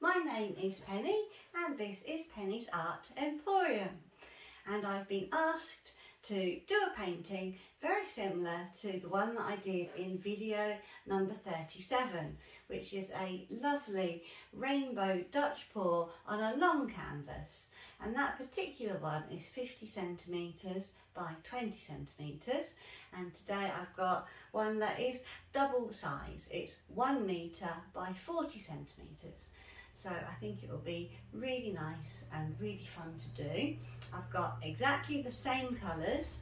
My name is Penny and this is Penny's Art Emporium. And I've been asked to do a painting very similar to the one that I did in video number 37 which is a lovely rainbow Dutch pour on a long canvas and that particular one is 50 centimetres by 20 centimetres and today I've got one that is double the size. It's one metre by 40 centimetres. So I think it will be really nice and really fun to do. I've got exactly the same colours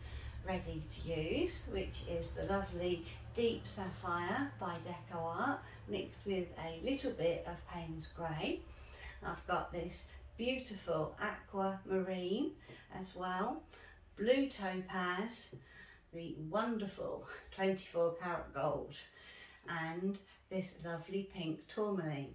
ready to use, which is the lovely Deep Sapphire by Deco Art, mixed with a little bit of Payne's Grey. I've got this beautiful aquamarine as well, blue topaz, the wonderful 24 karat gold and this lovely pink tourmaline.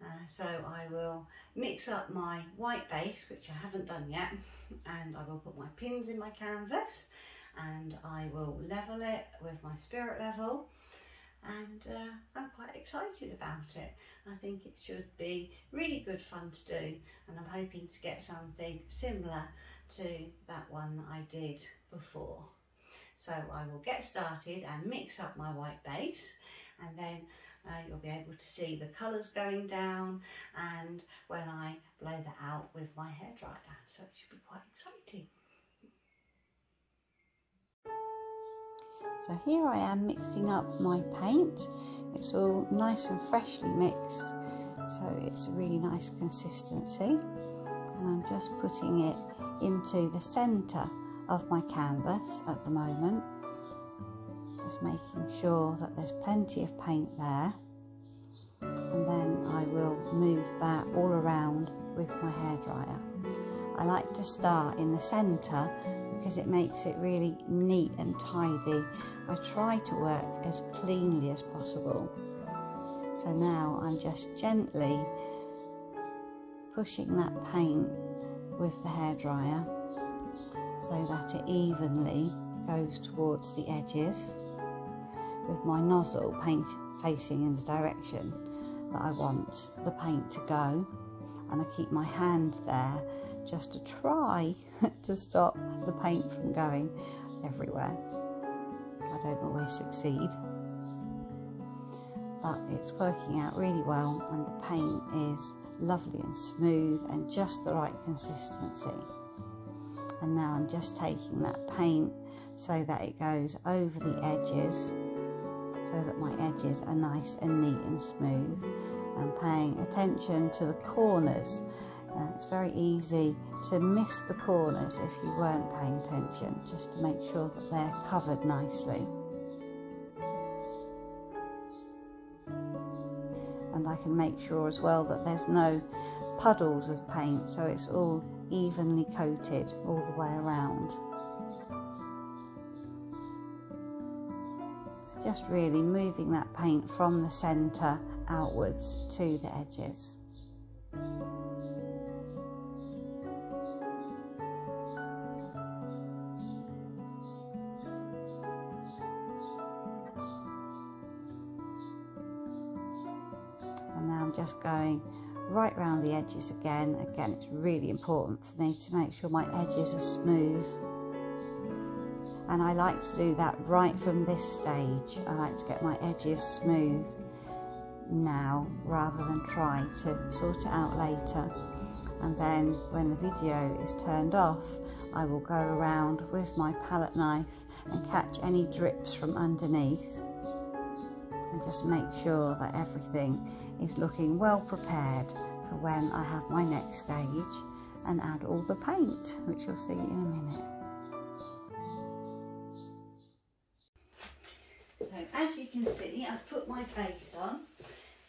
Uh, so I will mix up my white base, which I haven't done yet, and I will put my pins in my canvas and I will level it with my spirit level and uh, I'm quite excited about it. I think it should be really good fun to do and I'm hoping to get something similar to that one that I did before. So I will get started and mix up my white base and then uh, you'll be able to see the colours going down and when I blow that out with my hairdryer. So it should be quite exciting. So here I am mixing up my paint. It's all nice and freshly mixed, so it's a really nice consistency. And I'm just putting it into the centre of my canvas at the moment. Just making sure that there's plenty of paint there. And then I will move that all around with my hairdryer. I like to start in the centre because it makes it really neat and tidy. I try to work as cleanly as possible. So now I'm just gently pushing that paint with the hairdryer so that it evenly goes towards the edges with my nozzle paint facing in the direction that I want the paint to go and I keep my hand there just to try to stop the paint from going everywhere. I don't always succeed but it's working out really well and the paint is lovely and smooth and just the right consistency and now I'm just taking that paint so that it goes over the edges so that my edges are nice and neat and smooth and paying attention to the corners uh, it's very easy to miss the corners if you weren't paying attention just to make sure that they're covered nicely and I can make sure as well that there's no puddles of paint so it's all evenly coated all the way around. So just really moving that paint from the centre outwards to the edges. Right round the edges again. Again, it's really important for me to make sure my edges are smooth. And I like to do that right from this stage. I like to get my edges smooth now rather than try to sort it out later. And then when the video is turned off, I will go around with my palette knife and catch any drips from underneath and just make sure that everything is looking well prepared for when I have my next stage and add all the paint, which you'll see in a minute. So as you can see, I've put my base on.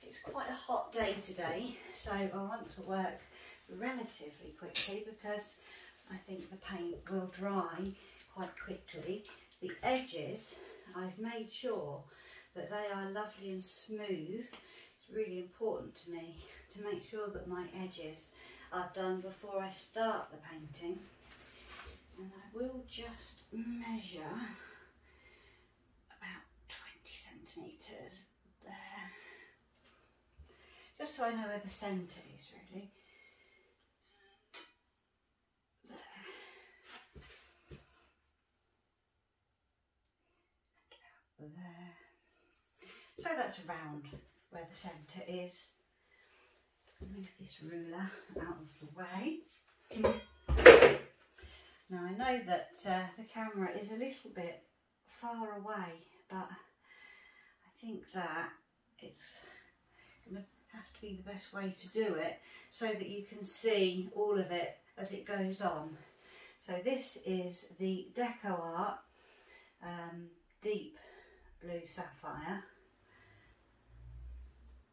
It's quite a hot day today, so I want to work relatively quickly because I think the paint will dry quite quickly. The edges, I've made sure that they are lovely and smooth. Really important to me to make sure that my edges are done before I start the painting. And I will just measure about 20 centimetres there. just so I know where the centre is really. There. There. So that's around where the centre is. Move this ruler out of the way. Now I know that uh, the camera is a little bit far away, but I think that it's going to have to be the best way to do it so that you can see all of it as it goes on. So this is the Deco Art um, Deep Blue Sapphire,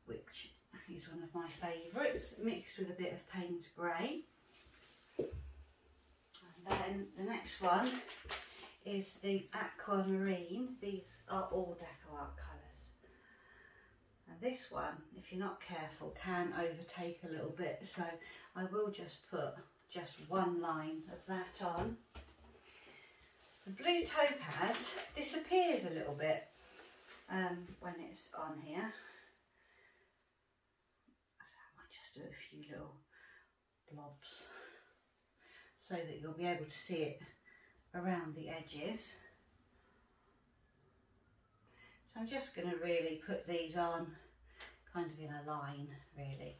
which is one of my favourites, mixed with a bit of Payne's Grey. And then the next one is the Aquamarine. These are all Deco Art colours. And this one, if you're not careful, can overtake a little bit. So I will just put just one line of that on. The blue topaz disappears a little bit um, when it's on here. I might do a few little blobs so that you'll be able to see it around the edges. So I'm just going to really put these on kind of in a line really.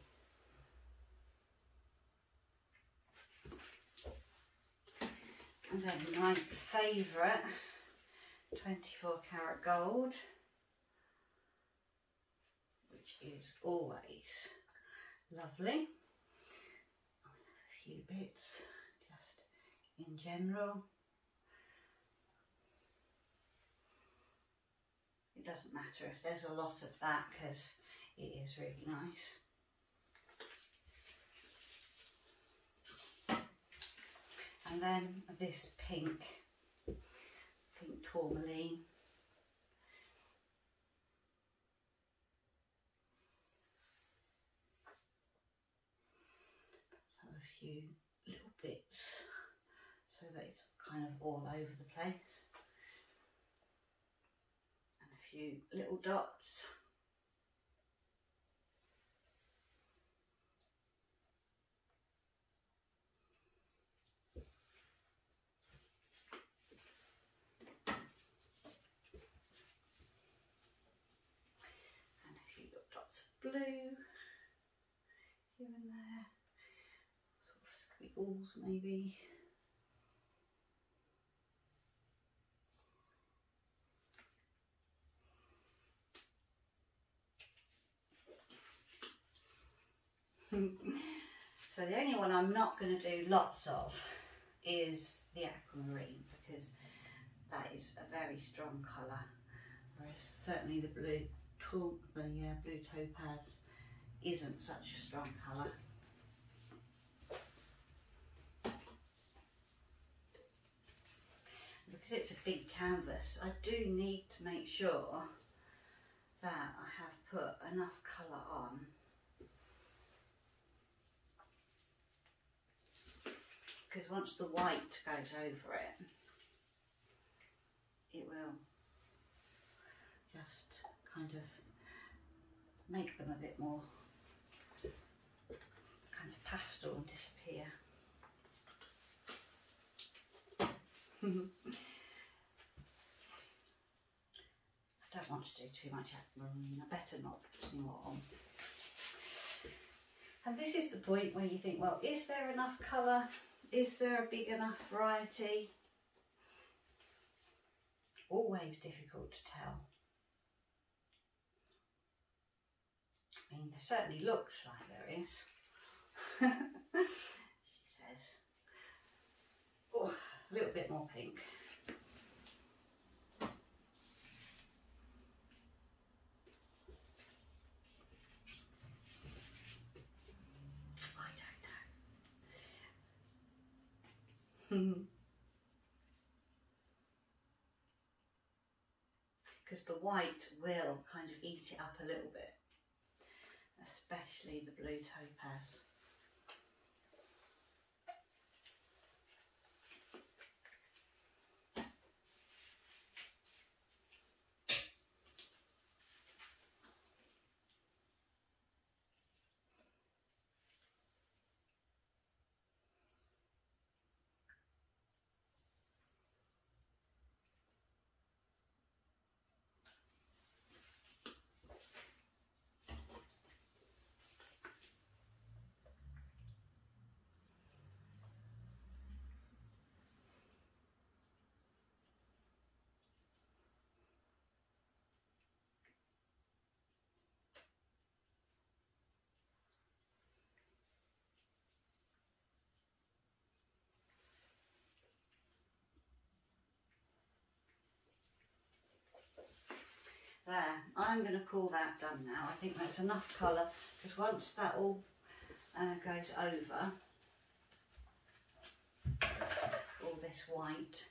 And then my favourite 24 karat gold, which is always lovely. A few bits just in general. It doesn't matter if there's a lot of that because it is really nice. And then this pink, pink tourmaline. Have a few little bits so that it's kind of all over the place. And a few little dots. blue here and there, sort squiggles maybe. so the only one I'm not going to do lots of is the aquamarine because that is a very strong colour whereas certainly the blue the uh, blue topaz isn't such a strong colour. Because it's a big canvas, I do need to make sure that I have put enough colour on because once the white goes over it, it will just kind of make them a bit more kind of pastel and disappear. I don't to do too much aquamarine, I better not put any more on. And this is the point where you think, well, is there enough colour? Is there a big enough variety? Always difficult to tell. I mean, there certainly looks like there is. she says. Oh, a little bit more pink. I don't know. Because the white will kind of eat it up a little bit especially the blue topaz. There, I'm going to call that done now. I think that's enough colour because once that all uh, goes over, all this white,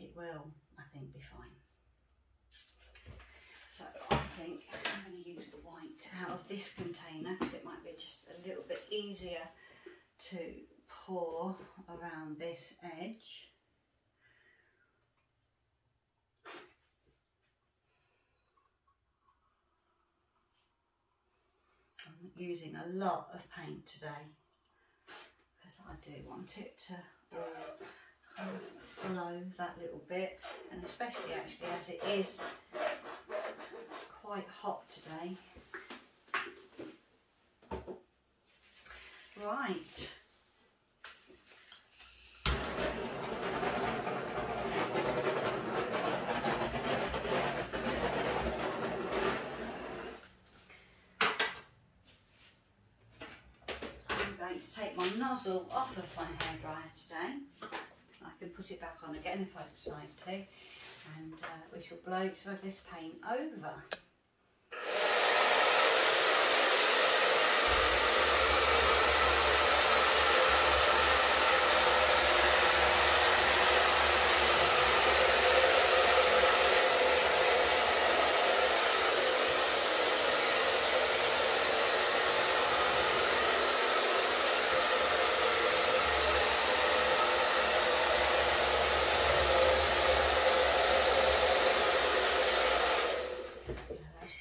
it will, I think, be fine. So I think I'm going to use the white out of this container because it might be just a little bit easier to pour around this edge. I'm using a lot of paint today because I do want it to flow that little bit and especially actually as it is quite hot today. Right. I'm going to take my nozzle off of my hairdryer today. I can put it back on again if I decide to and uh, we shall blow some of this paint over.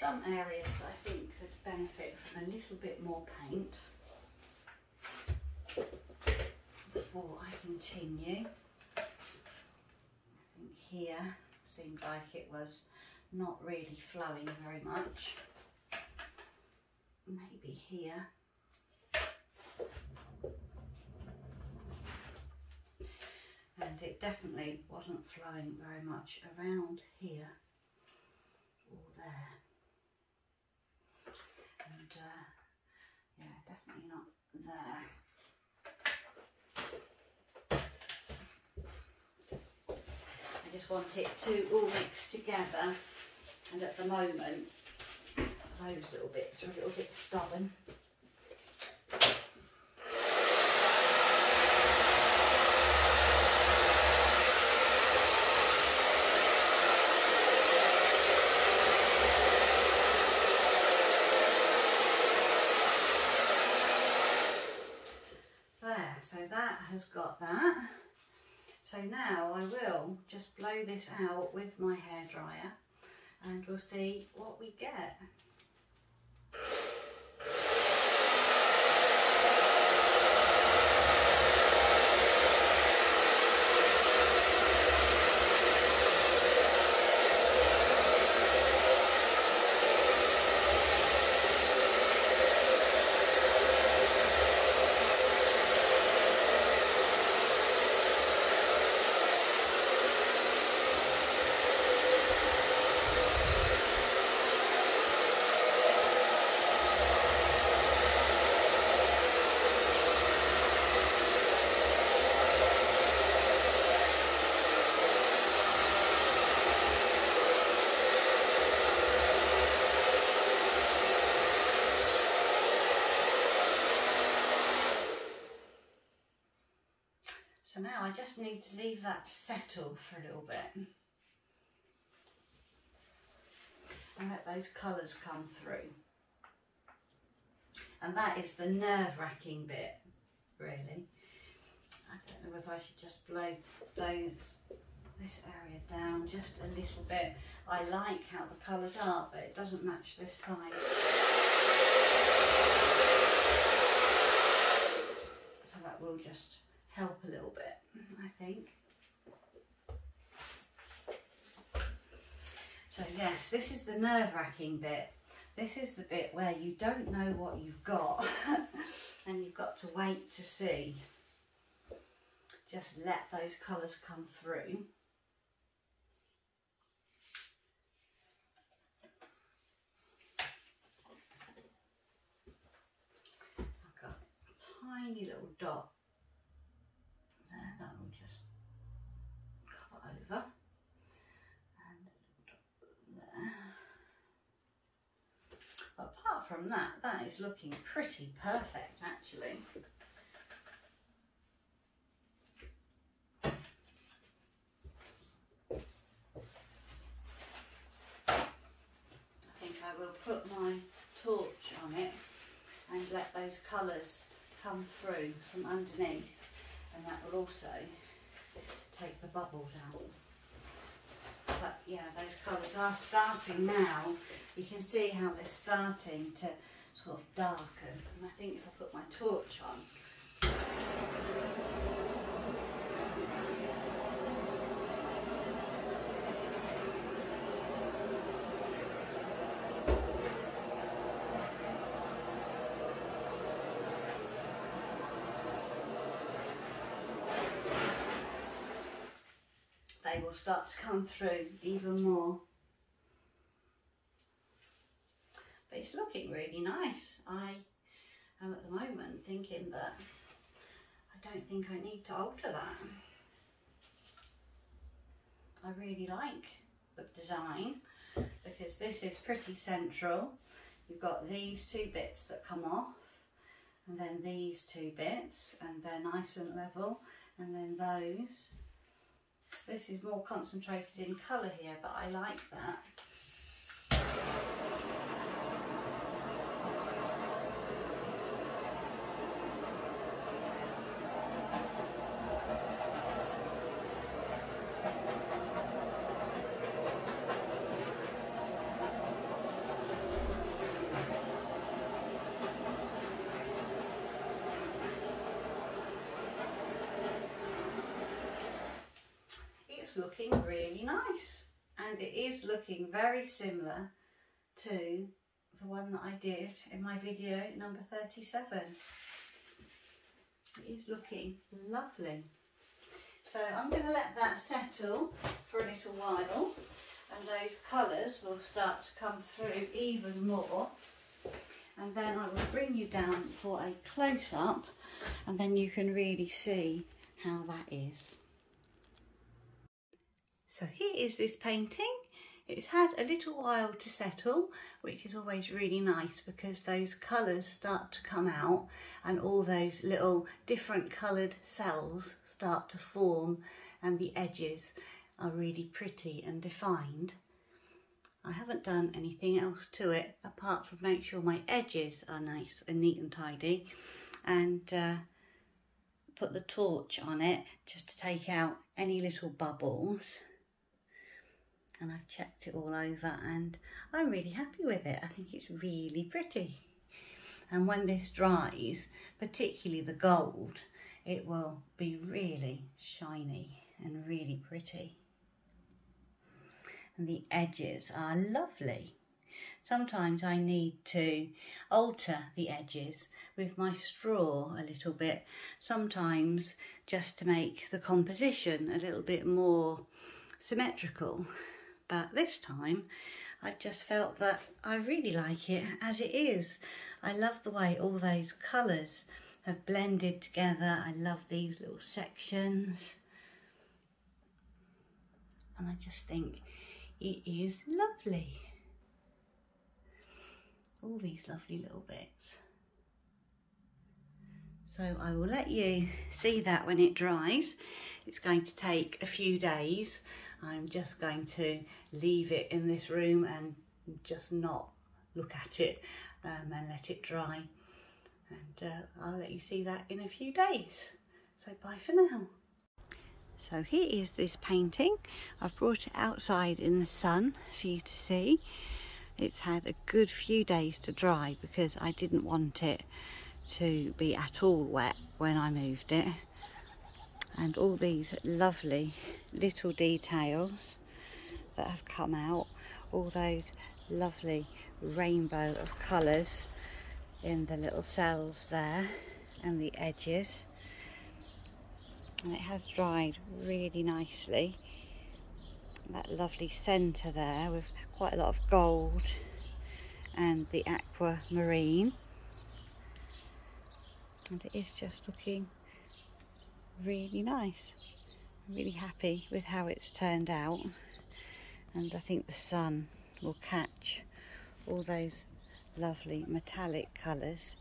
some areas I think could benefit from a little bit more paint before I continue. I think here seemed like it was not really flowing very much. Maybe here. And it definitely wasn't flowing very much around here or there and uh, definitely not there. I just want it to all mix together and at the moment those little bits are a little bit stubborn. Has got that. So now I will just blow this out with my hairdryer and we'll see what we get. So now I just need to leave that to settle for a little bit. And let those colours come through. And that is the nerve-wracking bit, really. I don't know whether I should just blow those this area down just a little bit. I like how the colours are, but it doesn't match this side. So that will just help a little bit, I think. So yes, this is the nerve-wracking bit. This is the bit where you don't know what you've got and you've got to wait to see. Just let those colours come through. I've got a tiny little dot there, that will just cover over. And a little dot from that, that is looking pretty perfect actually. I think I will put my torch on it and let those colours come through from underneath and that will also take the bubbles out. But yeah, those colours are starting now. You can see how they're starting to sort of darken. And I think if I put my torch on, they will start to come through even more. But it's looking really nice. I am at the moment thinking that I don't think I need to alter that. I really like the design because this is pretty central. You've got these two bits that come off and then these two bits and they're nice and level and then those this is more concentrated in colour here, but I like that. Looking really nice and it is looking very similar to the one that I did in my video number 37. It is looking lovely. So I'm going to let that settle for a little while and those colours will start to come through even more and then I will bring you down for a close-up and then you can really see how that is. So here is this painting. It's had a little while to settle, which is always really nice because those colours start to come out and all those little different coloured cells start to form and the edges are really pretty and defined. I haven't done anything else to it apart from make sure my edges are nice and neat and tidy and uh, put the torch on it just to take out any little bubbles and I've checked it all over and I'm really happy with it. I think it's really pretty. And when this dries, particularly the gold, it will be really shiny and really pretty. And the edges are lovely. Sometimes I need to alter the edges with my straw a little bit. Sometimes just to make the composition a little bit more symmetrical but this time I've just felt that I really like it as it is. I love the way all those colours have blended together. I love these little sections. And I just think it is lovely. All these lovely little bits. So I will let you see that when it dries. It's going to take a few days I'm just going to leave it in this room and just not look at it um, and let it dry. And uh, I'll let you see that in a few days. So bye for now. So here is this painting. I've brought it outside in the sun for you to see. It's had a good few days to dry because I didn't want it to be at all wet when I moved it and all these lovely little details that have come out. All those lovely rainbow of colours in the little cells there and the edges. And it has dried really nicely. That lovely centre there with quite a lot of gold and the aquamarine. And it is just looking really nice. I'm really happy with how it's turned out and I think the sun will catch all those lovely metallic colours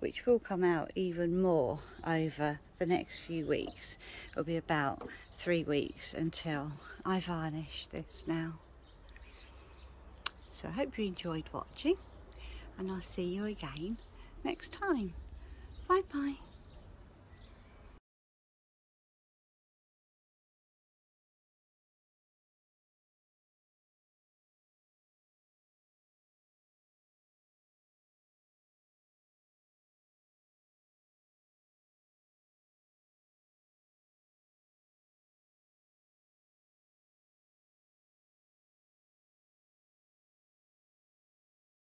which will come out even more over the next few weeks. It'll be about three weeks until I varnish this now. So I hope you enjoyed watching and I'll see you again next time. Bye bye.